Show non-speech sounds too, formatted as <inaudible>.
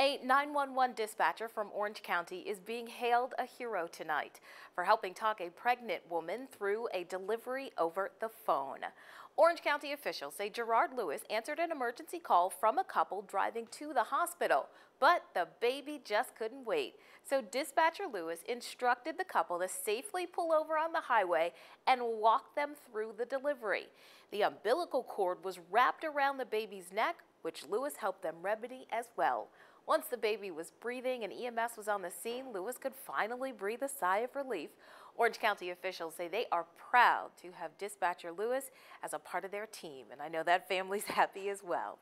A 911 dispatcher from Orange County is being hailed a hero tonight for helping talk a pregnant woman through a delivery over the phone. Orange County officials say Gerard Lewis answered an emergency call from a couple driving to the hospital, but the baby just couldn't wait. So dispatcher Lewis instructed the couple to safely pull over on the highway and walk them through the delivery. The umbilical cord was wrapped around the baby's neck, which Lewis helped them remedy as well. Once the baby was breathing and EMS was on the scene, Lewis could finally breathe a sigh of relief. Orange County officials say they are proud to have dispatcher Lewis as a part of their team, and I know that family's <laughs> happy as well.